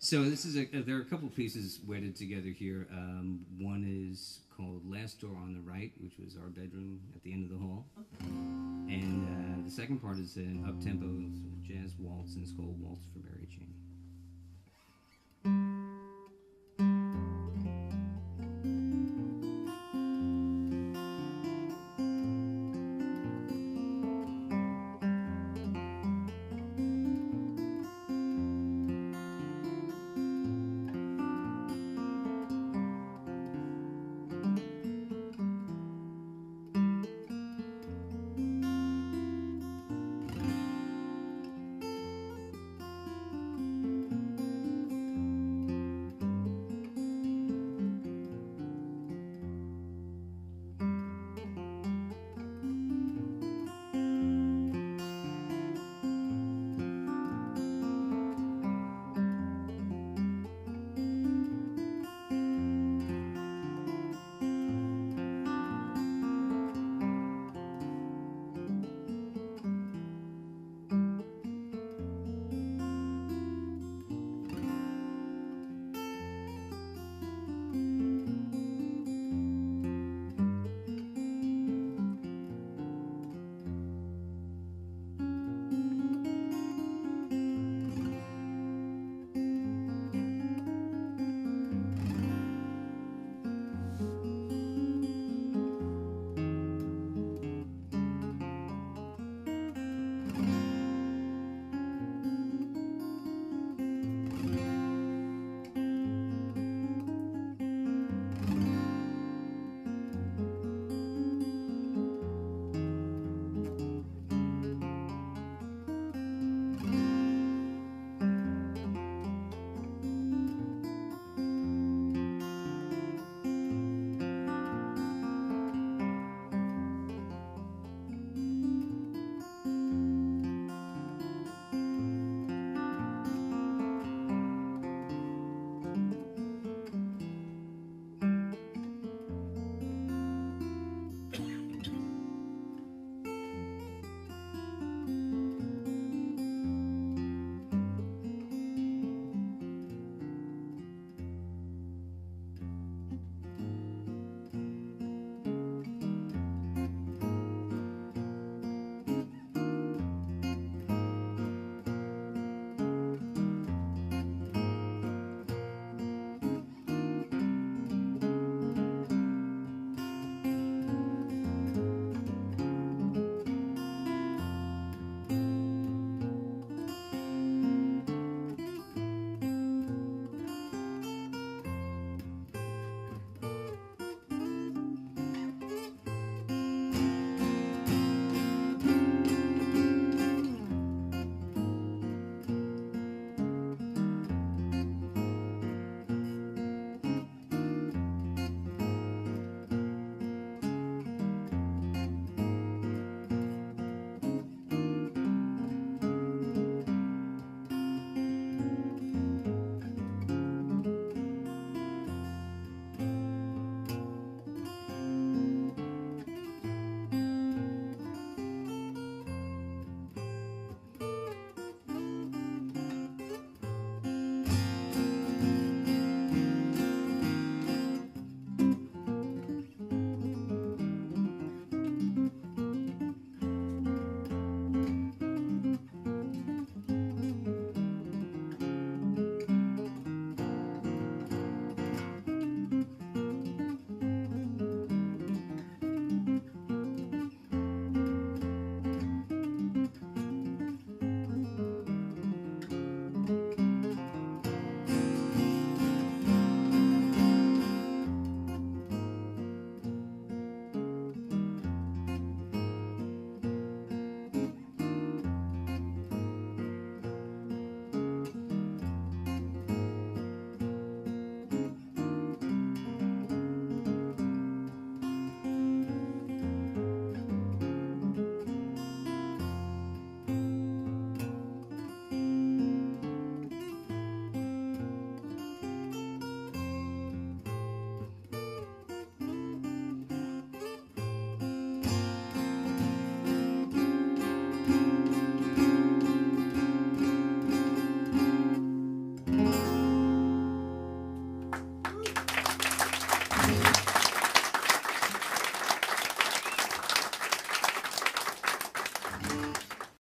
So this is a, uh, there are a couple pieces wedded together here. Um, one is called "Last Door on the Right," which was our bedroom at the end of the hall, and uh, the second part is an up-tempo jazz waltz, and it's called "Waltz for Mary Jean."